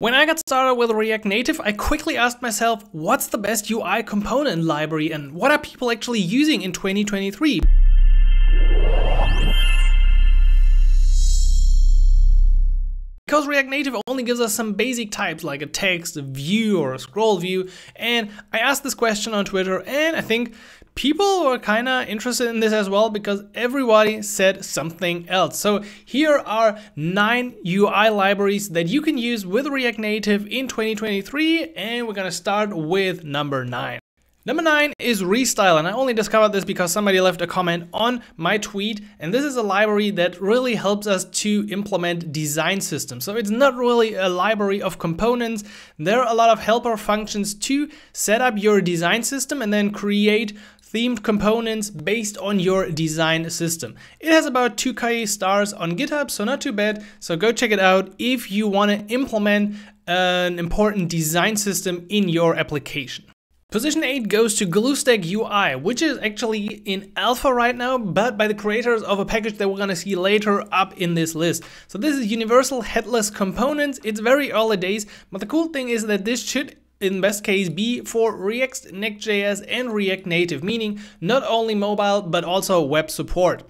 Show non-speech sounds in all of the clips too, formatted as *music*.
When I got started with React Native, I quickly asked myself, what's the best UI component library and what are people actually using in 2023? Because React Native only gives us some basic types like a text, a view, or a scroll view. And I asked this question on Twitter, and I think people were kind of interested in this as well because everybody said something else. So here are nine UI libraries that you can use with React Native in 2023, and we're gonna start with number nine. Number nine is Restyle, and I only discovered this because somebody left a comment on my tweet, and this is a library that really helps us to implement design systems. So it's not really a library of components. There are a lot of helper functions to set up your design system and then create themed components based on your design system. It has about 2k stars on GitHub, so not too bad. So go check it out if you want to implement an important design system in your application. Position 8 goes to GlueStack UI, which is actually in alpha right now, but by the creators of a package that we're gonna see later up in this list. So this is Universal Headless Components. It's very early days, but the cool thing is that this should in best case be for React, Next.js and React Native, meaning not only mobile but also web support.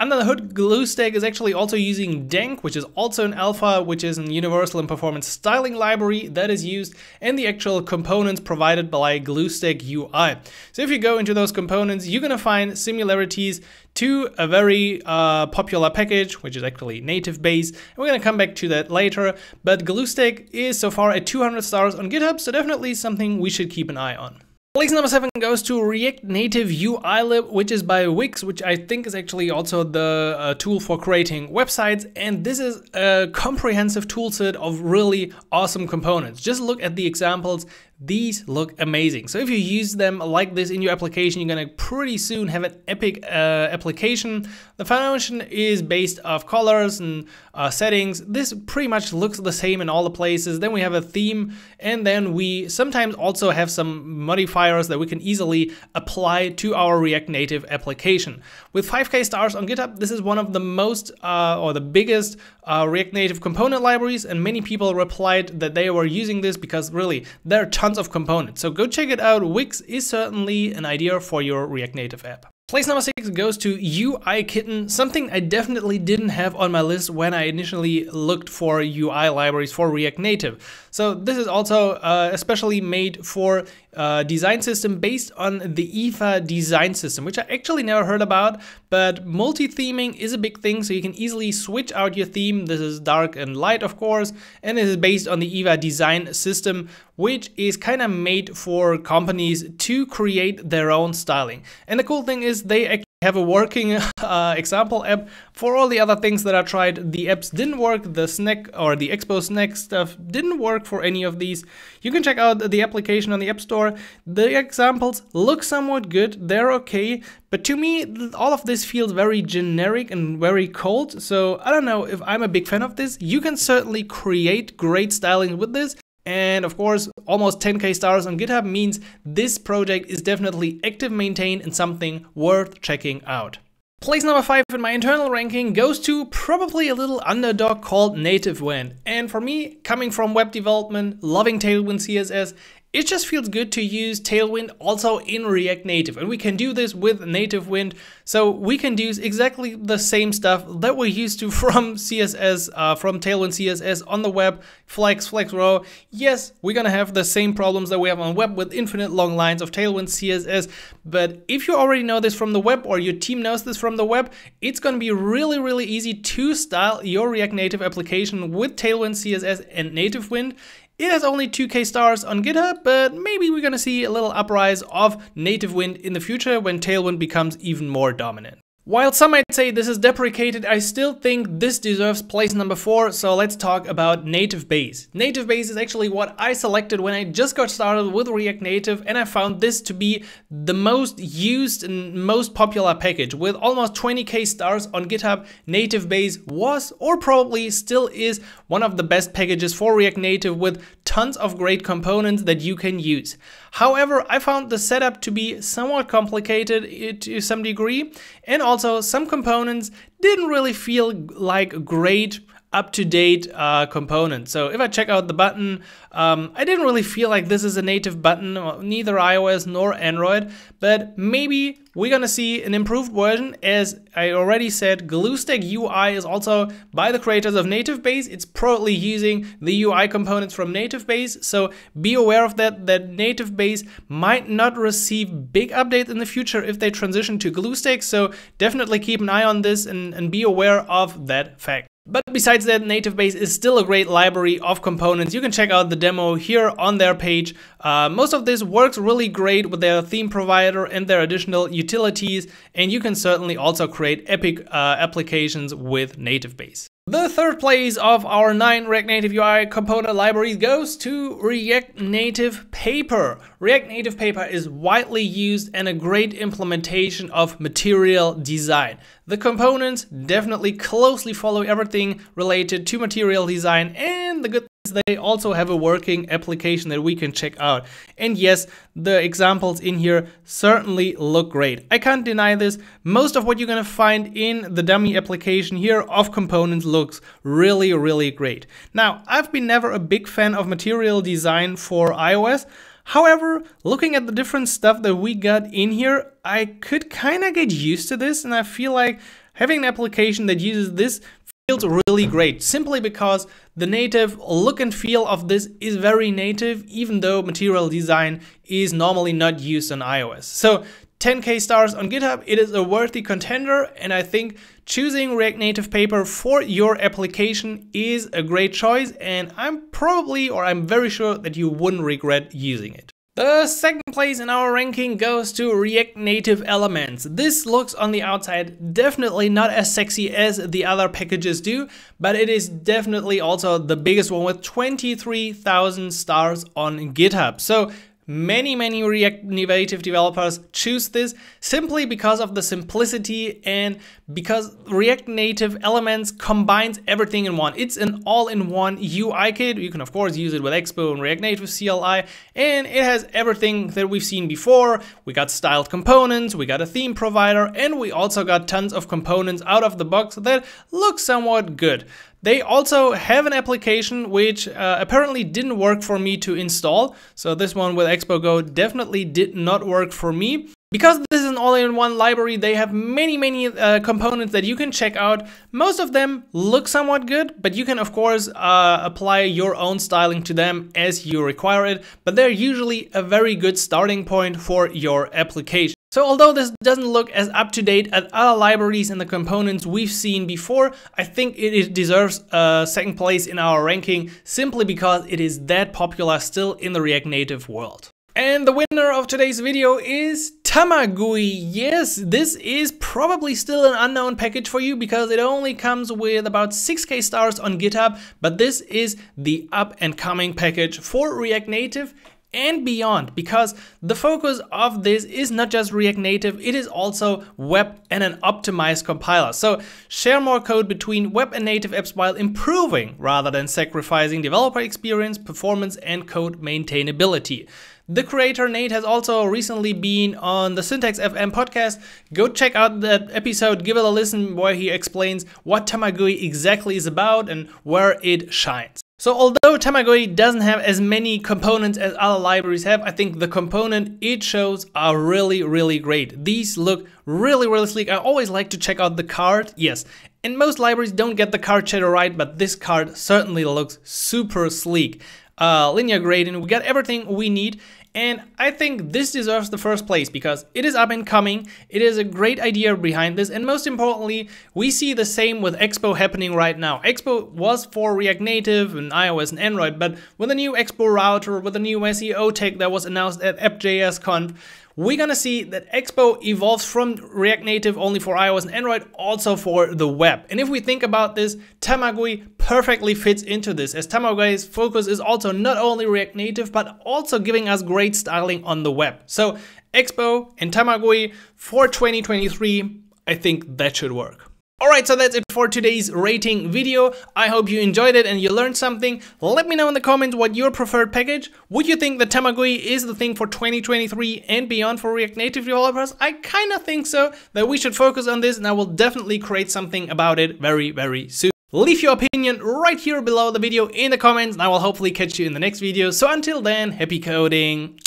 Under the hood, GlueStack is actually also using Dank, which is also an alpha, which is an universal and performance styling library that is used, and the actual components provided by GlueStack UI. So if you go into those components, you're gonna find similarities to a very uh, popular package, which is actually native base. And we're gonna come back to that later, but GlueStack is so far at 200 stars on GitHub, so definitely something we should keep an eye on. Place number seven goes to React Native UI Lib, which is by Wix, which I think is actually also the uh, tool for creating websites. And this is a comprehensive toolset of really awesome components. Just look at the examples. These look amazing. So if you use them like this in your application, you're gonna pretty soon have an epic uh, application. The foundation is based off colors and uh, settings. This pretty much looks the same in all the places. Then we have a theme and then we sometimes also have some modifiers that we can easily apply to our React Native application. With 5k stars on GitHub, this is one of the most uh, or the biggest uh, React Native component libraries and many people replied that they were using this because really there are tons of components. So go check it out. Wix is certainly an idea for your React Native app. Place number six goes to UI Kitten, something I definitely didn't have on my list when I initially looked for UI libraries for React Native. So this is also uh, especially made for uh, design system based on the EVA design system, which I actually never heard about, but multi-theming is a big thing, so you can easily switch out your theme. This is dark and light, of course, and this is based on the EVA design system, which is kind of made for companies to create their own styling. And the cool thing is they actually have a working *laughs* uh, example app. For all the other things that I tried, the apps didn't work. The Snack or the Expo Snack stuff didn't work for any of these. You can check out the application on the App Store. The examples look somewhat good. They're okay. But to me, all of this feels very generic and very cold. So I don't know if I'm a big fan of this. You can certainly create great styling with this. And of course, almost 10k stars on GitHub means this project is definitely active maintained and something worth checking out. Place number 5 in my internal ranking goes to probably a little underdog called Nativewind. And for me, coming from web development, loving Tailwind CSS, it just feels good to use Tailwind also in React Native. And we can do this with Native Wind, So we can use exactly the same stuff that we're used to *laughs* from CSS, uh, from Tailwind CSS on the web, Flex, Flex Row. Yes, we're gonna have the same problems that we have on web with infinite long lines of Tailwind CSS. But if you already know this from the web or your team knows this from the web, it's gonna be really, really easy to style your React Native application with Tailwind CSS and Nativewind. It has only 2k stars on GitHub, but maybe we're gonna see a little uprise of native wind in the future when Tailwind becomes even more dominant. While some might say this is deprecated, I still think this deserves place number 4, so let's talk about Native Base. Native Base is actually what I selected when I just got started with React Native and I found this to be the most used and most popular package. With almost 20k stars on GitHub, Native Base was or probably still is one of the best packages for React Native with tons of great components that you can use. However, I found the setup to be somewhat complicated to some degree and also some components didn't really feel like great up-to-date uh, component. So if I check out the button, um, I didn't really feel like this is a native button, neither iOS nor Android, but maybe we're gonna see an improved version. As I already said, GlueStack UI is also by the creators of Native Base. It's probably using the UI components from Native Base, so be aware of that, that Native Base might not receive big updates in the future if they transition to GlueStack, so definitely keep an eye on this and, and be aware of that fact. But besides that, Native Base is still a great library of components. You can check out the demo here on their page. Uh, most of this works really great with their theme provider and their additional utilities, and you can certainly also create epic uh, applications with Native Base. The third place of our 9 React Native UI component libraries goes to React Native Paper. React Native Paper is widely used and a great implementation of material design. The components definitely closely follow everything related to material design and the good they also have a working application that we can check out. And yes, the examples in here certainly look great. I can't deny this. Most of what you're gonna find in the dummy application here of components looks really, really great. Now, I've been never a big fan of material design for iOS. However, looking at the different stuff that we got in here, I could kind of get used to this and I feel like having an application that uses this feels really great simply because the native look and feel of this is very native even though material design is normally not used on iOS. So 10k stars on GitHub, it is a worthy contender and I think choosing React Native Paper for your application is a great choice and I'm probably or I'm very sure that you wouldn't regret using it. The second place in our ranking goes to React Native Elements. This looks on the outside definitely not as sexy as the other packages do, but it is definitely also the biggest one with 23,000 stars on GitHub. So Many, many React Native developers choose this simply because of the simplicity and because React Native Elements combines everything in one. It's an all-in-one UI kit. You can of course use it with Expo and React Native CLI and it has everything that we've seen before. We got styled components, we got a theme provider, and we also got tons of components out of the box that look somewhat good. They also have an application which uh, apparently didn't work for me to install. So this one with Expo Go definitely did not work for me. Because this is an all-in-one library, they have many, many uh, components that you can check out. Most of them look somewhat good, but you can, of course, uh, apply your own styling to them as you require it. But they're usually a very good starting point for your application. So although this doesn't look as up to date as other libraries and the components we've seen before, I think it deserves a second place in our ranking simply because it is that popular still in the React Native world. And the winner of today's video is Tamagui. Yes, this is probably still an unknown package for you because it only comes with about 6k stars on GitHub, but this is the up and coming package for React Native and beyond because the focus of this is not just React Native, it is also web and an optimized compiler. So share more code between web and native apps while improving rather than sacrificing developer experience, performance and code maintainability. The creator Nate has also recently been on the Syntax FM podcast. Go check out that episode, give it a listen where he explains what Tamagui exactly is about and where it shines. So although Tamagui doesn't have as many components as other libraries have, I think the component it shows are really, really great. These look really, really sleek. I always like to check out the card, yes. And most libraries don't get the card shader right, but this card certainly looks super sleek. Uh, linear gradient, we got everything we need. And I think this deserves the first place because it is up and coming, it is a great idea behind this, and most importantly, we see the same with Expo happening right now. Expo was for React Native and iOS and Android, but with a new Expo router, with a new SEO tech that was announced at AppJSConf, we're gonna see that Expo evolves from React Native only for iOS and Android, also for the web. And if we think about this, Tamagui perfectly fits into this, as Tamagui's focus is also not only React Native, but also giving us great styling on the web. So Expo and Tamagui for 2023, I think that should work. Alright, so that's it for today's rating video. I hope you enjoyed it and you learned something. Let me know in the comments what your preferred package. Would you think that Tamagui is the thing for 2023 and beyond for React Native developers? I kinda think so, that we should focus on this and I will definitely create something about it very, very soon. Leave your opinion right here below the video in the comments and I will hopefully catch you in the next video. So until then, happy coding,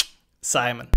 Simon.